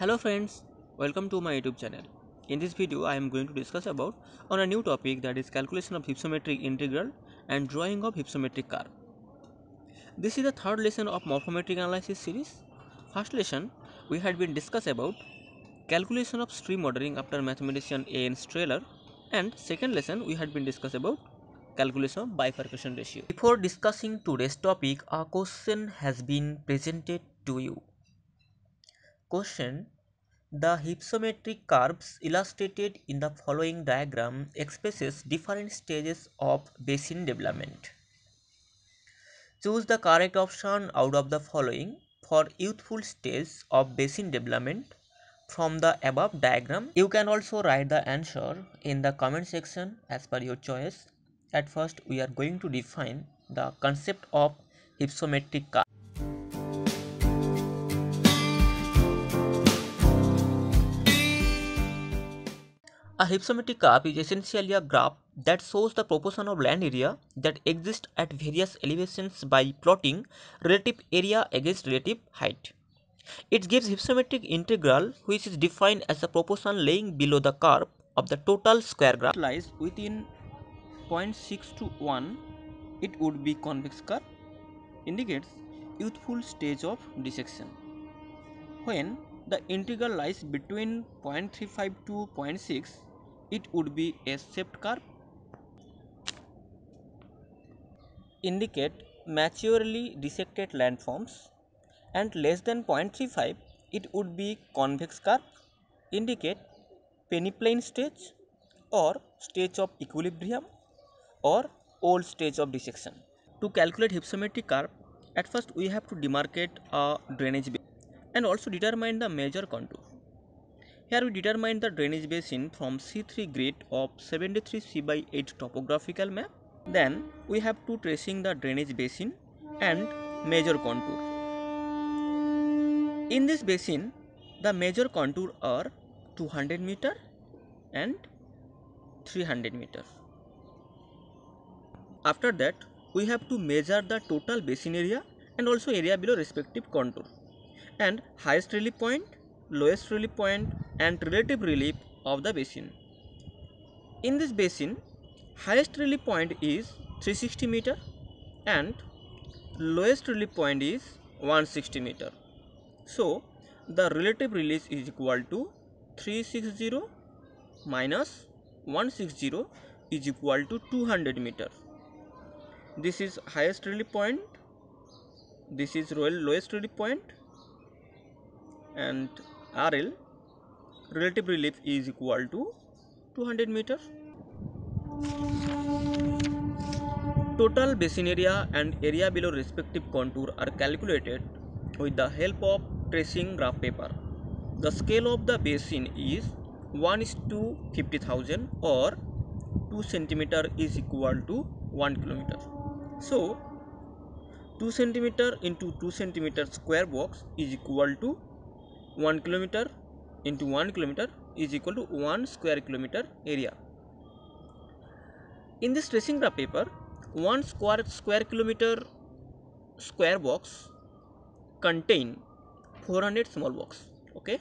Hello friends, welcome to my YouTube channel. In this video I am going to discuss about on a new topic that is calculation of hypsometric integral and drawing of hypsometric curve. This is the third lesson of morphometric analysis series. First lesson we had been discussed about calculation of stream ordering after mathematician A. N. Strahler and second lesson we had been discussed about calculation of bifurcation ratio. Before discussing today's topic a question has been presented to you. Question The hypsometric curves illustrated in the following diagram expresses different stages of basin development. Choose the correct option out of the following for youthful stage of basin development from the above diagram. You can also write the answer in the comment section as per your choice. At first we are going to define the concept of hypsometric curve. Hypsometric curve is essentially a graph that shows the proportion of land area that exists at various elevations by plotting relative area against relative height. It gives hypsometric integral which is defined as the proportion laying below the curve of the total square graph lies within 0.6 to 1 it would be convex curve indicates youthful stage of dissection. When the integral lies between 0.35 to 0.6 it would be a shaped curve indicate maturely dissected landforms and less than 0.35 it would be convex curve indicate peneplain stage or stage of equilibrium or old stage of dissection. To calculate hypsometric curve at first we have to demarcate a drainage and also determine the major contour. Here we determine the drainage basin from C3 grid of 73 C by 8 topographical map. Then we have to tracing the drainage basin and major contour. In this basin, the major contour are 200 meter and 300 meter. After that, we have to measure the total basin area and also area below respective contour and highest relief point lowest relief point and relative relief of the basin. In this basin, highest relief point is 360 meter and lowest relief point is 160 meter. So, the relative release is equal to 360 minus 160 is equal to 200 meter. This is highest relief point, this is lowest relief point and RL relative relief is equal to 200 meter. Total basin area and area below respective contour are calculated with the help of tracing graph paper. The scale of the basin is 1 is to 50,000 or 2 centimeter is equal to 1 kilometer. So 2 centimeter into 2 centimeter square box is equal to 1 kilometer into 1 kilometer is equal to 1 square kilometer area. In this tracing graph paper, 1 square square kilometer square box contain 400 small box. Okay.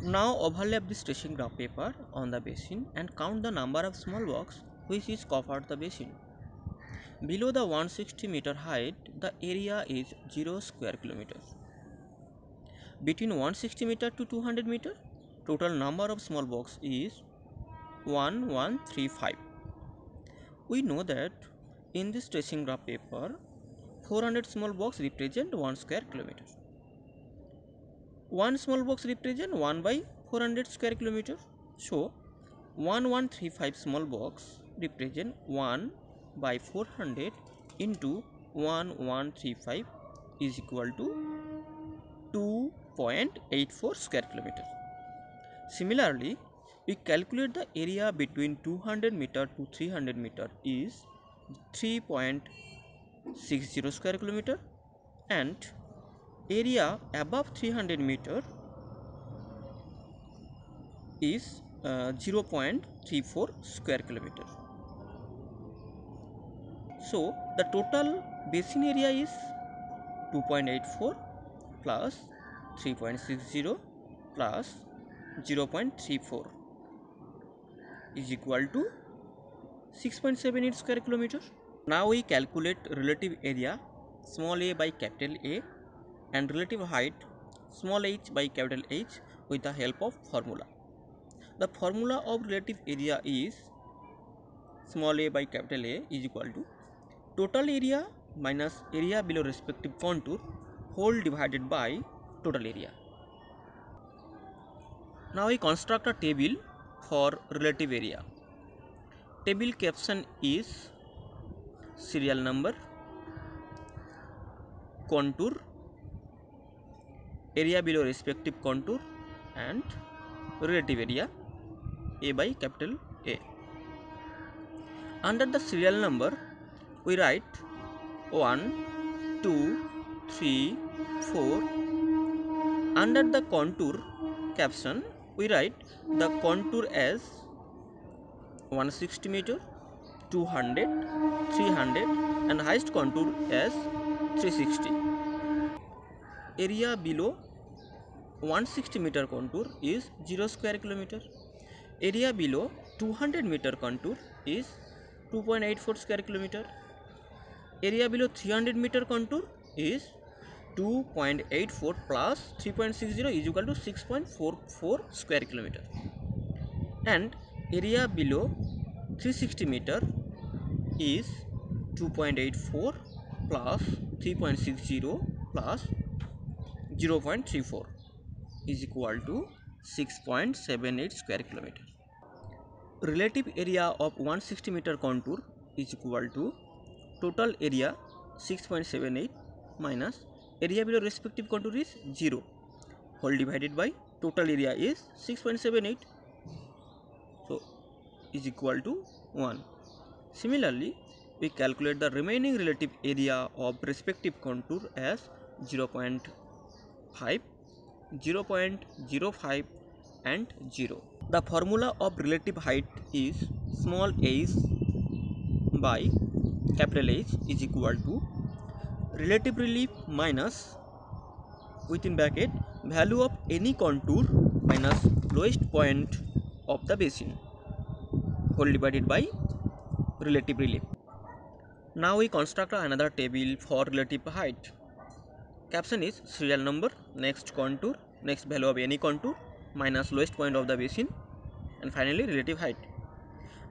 Now overlap this tracing graph paper on the basin and count the number of small box which is covered the basin. Below the 160 meter height, the area is 0 square kilometers between 160 meter to 200 meter total number of small box is 1135 we know that in this tracing graph paper 400 small box represent 1 square kilometer. One small box represent 1 by 400 square kilometer. So 1135 small box represent 1 by 400 into 1135 is equal to 2 0.84 square kilometer. Similarly, we calculate the area between 200 meter to 300 meter is 3.60 square kilometer and area above 300 meter is uh, 0.34 square kilometer. So, the total basin area is 2.84 plus 3.60 plus 0.34 is equal to 6.78 square kilometer. Now we calculate relative area small a by capital A and relative height small h by capital H with the help of formula. The formula of relative area is small a by capital A is equal to total area minus area below respective contour whole divided by total area. Now we construct a table for relative area. Table caption is serial number, contour, area below respective contour and relative area A by capital A. Under the serial number we write 1, 2, 3, 4. Under the contour caption we write the contour as 160 meter, 200, 300 and highest contour as 360. Area below 160 meter contour is 0 square kilometer. Area below 200 meter contour is 2.84 square kilometer. Area below 300 meter contour is 2.84 plus 3.60 is equal to 6.44 square kilometer and area below 360 meter is 2.84 plus 3.60 plus 0.34 is equal to 6.78 square kilometer. Relative area of 160 meter contour is equal to total area 6.78 minus area below respective contour is 0 whole divided by total area is 6.78 so is equal to 1 similarly we calculate the remaining relative area of respective contour as 0.5 0.05 and 0 the formula of relative height is small h by capital H is equal to relative relief minus within bracket value of any contour minus lowest point of the basin whole divided by relative relief. Now we construct another table for relative height. Caption is serial number, next contour, next value of any contour minus lowest point of the basin and finally relative height.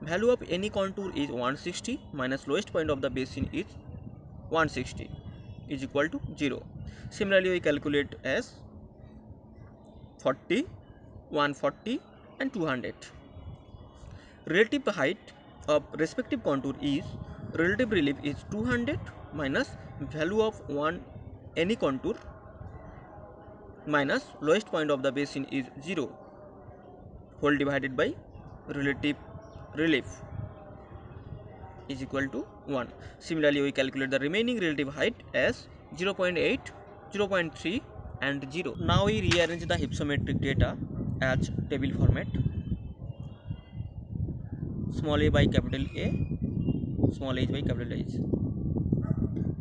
Value of any contour is 160 minus lowest point of the basin is 160 is equal to 0. Similarly, we calculate as 40, 140 and 200. Relative height of respective contour is relative relief is 200 minus value of one any contour minus lowest point of the basin is 0 whole divided by relative relief is equal to 1. Similarly, we calculate the remaining relative height as 0.8, 0.3 and 0. Now we rearrange the hypsometric data as table format. Small a by capital A, small h by capital H.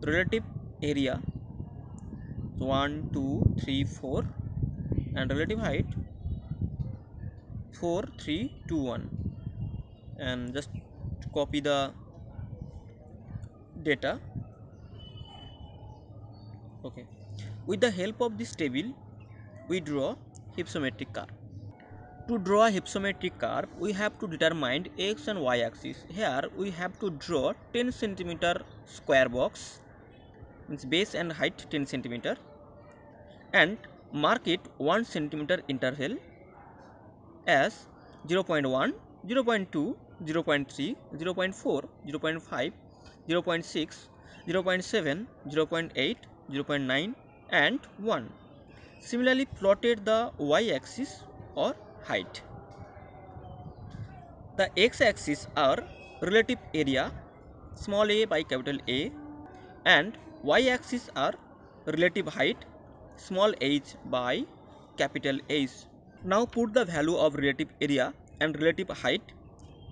Relative area 1, 2, 3, 4 and relative height 4, 3, 2, 1 and just copy the data. Okay. With the help of this table we draw hypsometric curve. To draw a hypsometric curve we have to determine x and y axis. Here we have to draw 10 centimeter square box means base and height 10 centimeter and mark it 1 centimeter interval as 0.1 0.2 0.3 0.4 0.5 0.6, 0.7, 0.8, 0.9 and 1. Similarly plotted the y-axis or height. The x-axis are relative area small a by capital A and y-axis are relative height small h by capital H. Now put the value of relative area and relative height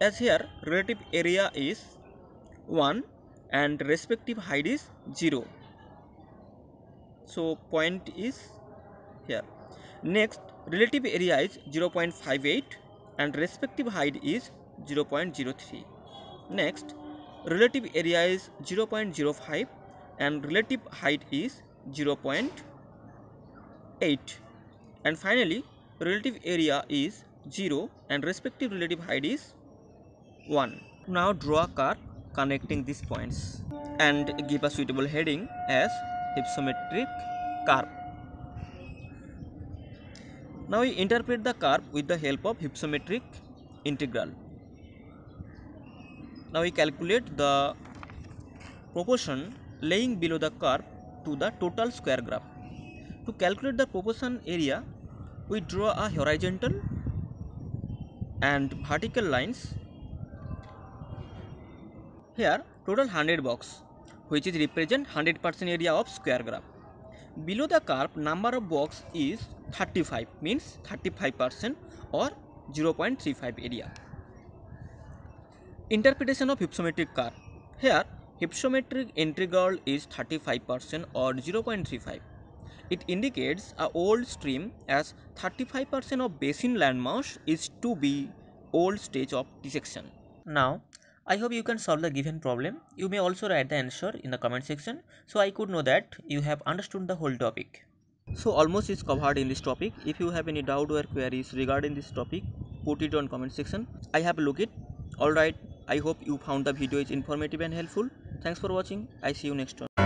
as here relative area is 1 and respective height is 0 so point is here. Next relative area is 0.58 and respective height is 0.03 next relative area is 0.05 and relative height is 0.8 and finally relative area is 0 and respective relative height is 1 now draw a curve connecting these points and give a suitable heading as hypsometric curve now we interpret the curve with the help of hypsometric integral. Now we calculate the proportion laying below the curve to the total square graph. To calculate the proportion area, we draw a horizontal and vertical lines. Here total 100 box which is represent 100% area of square graph. Below the curve number of box is 35 means 35% or 0.35 area. Interpretation of hypsometric curve. Here hypsometric integral is 35% or 0.35. It indicates a old stream as 35% of basin landmass is to be old stage of dissection. Now I hope you can solve the given problem. You may also write the answer in the comment section so I could know that you have understood the whole topic. So almost is covered in this topic. If you have any doubt or queries regarding this topic, put it on comment section. I have looked it. Alright, I hope you found the video is informative and helpful. Thanks for watching. I see you next time.